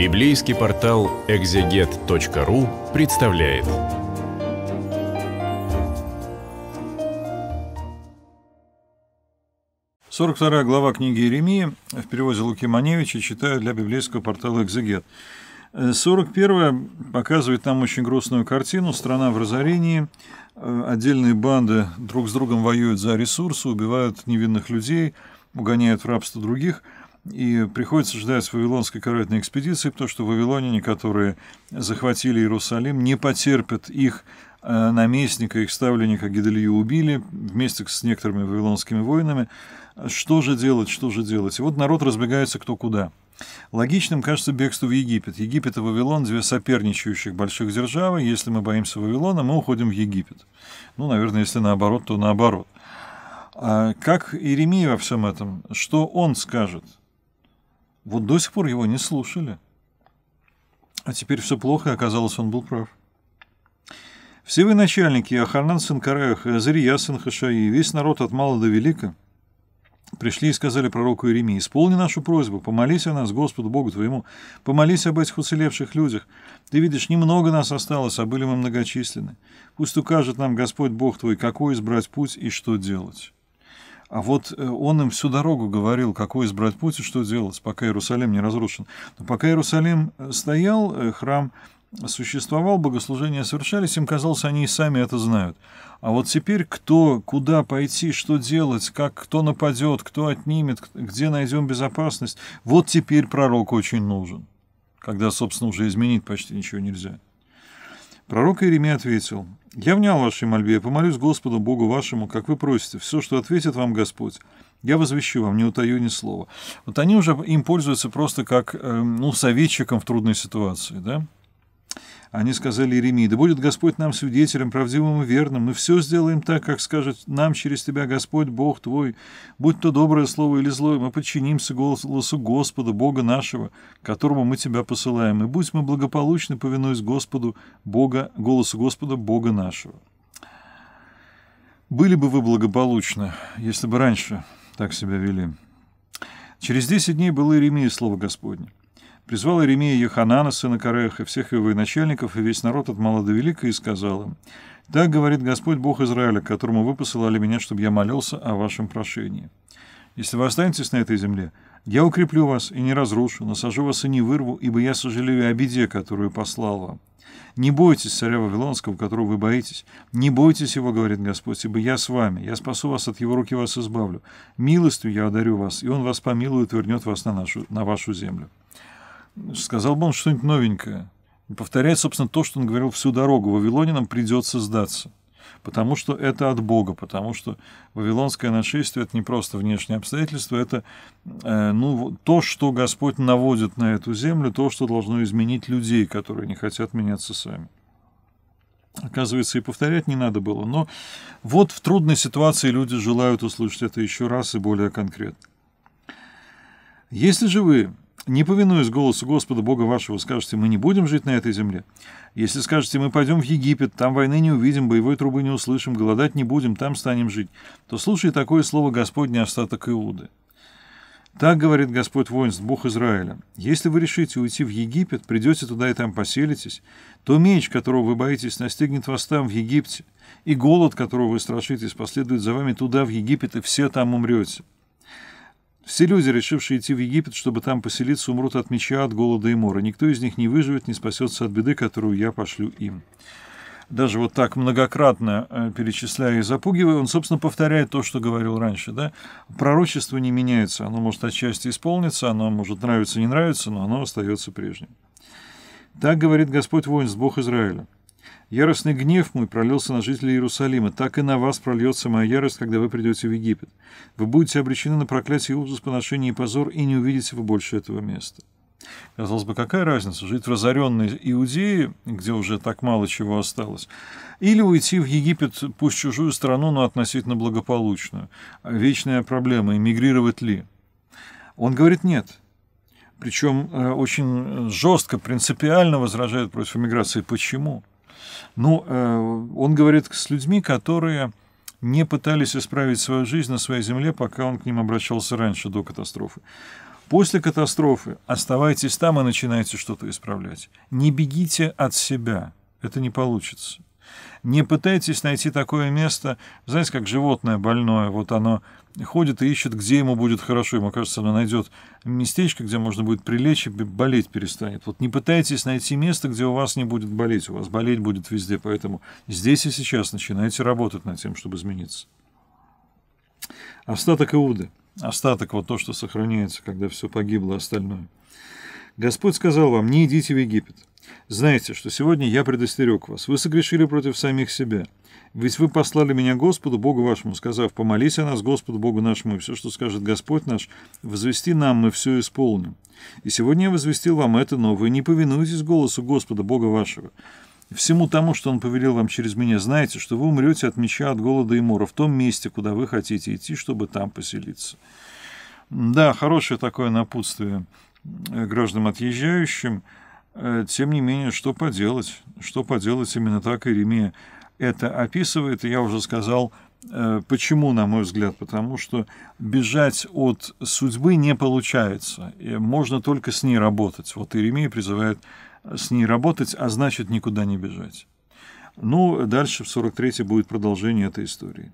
Библейский портал экзегет.ру представляет. Сорок вторая глава книги Иеремии в переводе Луки Маневича читаю для библейского портала «Экзегет». 41 показывает нам очень грустную картину. Страна в разорении, отдельные банды друг с другом воюют за ресурсы, убивают невинных людей, угоняют в рабство других – и приходится ждать вавилонской карательной экспедиции, потому что вавилоняне, которые захватили Иерусалим, не потерпят их э, наместника, их ставленника Гедалию убили вместе с некоторыми вавилонскими воинами. Что же делать, что же делать? И вот народ разбегается кто куда. Логичным кажется бегство в Египет. Египет и Вавилон – две соперничающих больших державы. Если мы боимся Вавилона, мы уходим в Египет. Ну, наверное, если наоборот, то наоборот. А как Иеремия во всем этом? Что он скажет? Вот до сих пор его не слушали. А теперь все плохо, и оказалось, он был прав. Все вы начальники, Ахарнан сын Караях, Азария сын Хашаи, весь народ от мала до велика, пришли и сказали пророку Иеремии, «Исполни нашу просьбу, помолись о нас, Господу Богу твоему, помолись об этих уцелевших людях. Ты видишь, немного нас осталось, а были мы многочисленны. Пусть укажет нам Господь Бог твой, какой избрать путь и что делать». А вот э, он им всю дорогу говорил, какой избрать путь и что делать, пока Иерусалим не разрушен. Но пока Иерусалим э, стоял, э, храм существовал, богослужения совершались, им казалось, они и сами это знают. А вот теперь кто, куда пойти, что делать, как кто нападет, кто отнимет, где найдем безопасность, вот теперь пророк очень нужен, когда, собственно, уже изменить почти ничего нельзя. Пророк Иеремия ответил, «Я внял вашей мольбе, я помолюсь Господу Богу вашему, как вы просите. Все, что ответит вам Господь, я возвещу вам, не утаю ни слова». Вот они уже им пользуются просто как э, ну, советчиком в трудной ситуации, да? Они сказали Иеремии, да будет Господь нам свидетелем, правдивым и верным, мы все сделаем так, как скажет нам через тебя Господь, Бог твой. Будь то доброе слово или злое, мы подчинимся голосу Господа, Бога нашего, которому мы тебя посылаем. И будь мы благополучны, повинуясь Господу, Бога, голосу Господа, Бога нашего. Были бы вы благополучны, если бы раньше так себя вели. Через десять дней было Иеремия слово Господне. Призвал Иеремия Еханана, сына Кареха, всех его начальников и весь народ от мала до велика, и сказал им, «Так говорит Господь Бог Израиля, которому вы посылали меня, чтобы я молился о вашем прошении. Если вы останетесь на этой земле, я укреплю вас и не разрушу, насажу вас и не вырву, ибо я сожалею о беде, которую послал вам. Не бойтесь царя Вавилонского, которого вы боитесь. Не бойтесь его, говорит Господь, ибо я с вами. Я спасу вас от его руки, вас избавлю. Милостью я одарю вас, и он вас помилует вернет вас на, нашу, на вашу землю сказал бы он что-нибудь новенькое. Повторяет, собственно, то, что он говорил всю дорогу. Вавилонинам придется сдаться. Потому что это от Бога, потому что вавилонское нашествие – это не просто внешние обстоятельства, это э, ну, то, что Господь наводит на эту землю, то, что должно изменить людей, которые не хотят меняться сами. Оказывается, и повторять не надо было. Но вот в трудной ситуации люди желают услышать это еще раз и более конкретно. Если же вы не повинуясь голосу Господа Бога вашего, скажете, мы не будем жить на этой земле. Если скажете, мы пойдем в Египет, там войны не увидим, боевой трубы не услышим, голодать не будем, там станем жить, то слушай такое слово Господне остаток Иуды. Так говорит Господь воинств, Бог Израиля. Если вы решите уйти в Египет, придете туда и там поселитесь, то меч, которого вы боитесь, настигнет вас там, в Египте, и голод, которого вы страшитесь, последует за вами туда, в Египет, и все там умрете. Все люди, решившие идти в Египет, чтобы там поселиться, умрут от меча, от голода и мора. Никто из них не выживет, не спасется от беды, которую я пошлю им. Даже вот так многократно э, перечисляя и запугивая, он, собственно, повторяет то, что говорил раньше. Да? Пророчество не меняется. Оно может отчасти исполниться, оно может нравиться, не нравиться, но оно остается прежним. Так говорит Господь воинств, Бог Израиля. Яростный гнев мой пролился на жителей Иерусалима, так и на вас прольется моя ярость, когда вы придете в Египет. Вы будете обречены на проклятие, ужас, поношение и позор, и не увидите вы больше этого места. Казалось бы, какая разница, жить в разоренной Иудее, где уже так мало чего осталось, или уйти в Египет, пусть чужую страну, но относительно благополучную. Вечная проблема, эмигрировать ли? Он говорит нет. Причем э, очень жестко, принципиально возражает против эмиграции. Почему? Ну, э, он говорит с людьми, которые не пытались исправить свою жизнь на своей земле, пока он к ним обращался раньше, до катастрофы. После катастрофы оставайтесь там и начинайте что-то исправлять. Не бегите от себя. Это не получится. Не пытайтесь найти такое место, знаете, как животное больное, вот оно ходит и ищет, где ему будет хорошо. Ему кажется, оно найдет местечко, где можно будет прилечь и болеть перестанет. Вот не пытайтесь найти место, где у вас не будет болеть. У вас болеть будет везде. Поэтому здесь и сейчас начинайте работать над тем, чтобы измениться. Остаток Иуды. Остаток вот то, что сохраняется, когда все погибло остальное. Господь сказал вам, не идите в Египет. Знаете, что сегодня я предостерег вас. Вы согрешили против самих себя. Ведь вы послали меня Господу, Богу вашему, сказав, помолись о нас Господу, Богу нашему, и все, что скажет Господь наш, возвести нам, мы все исполним. И сегодня я возвестил вам это, но вы не повинуетесь голосу Господа, Бога вашего. Всему тому, что Он повелел вам через меня, знаете, что вы умрете от меча, от голода и мора в том месте, куда вы хотите идти, чтобы там поселиться. Да, хорошее такое напутствие гражданам отъезжающим – Э, тем не менее, что поделать? Что поделать именно так Иеремия это описывает, и я уже сказал, э, почему, на мой взгляд, потому что бежать от судьбы не получается, можно только с ней работать. Вот Иеремия призывает с ней работать, а значит никуда не бежать. Ну, дальше в 43-й будет продолжение этой истории.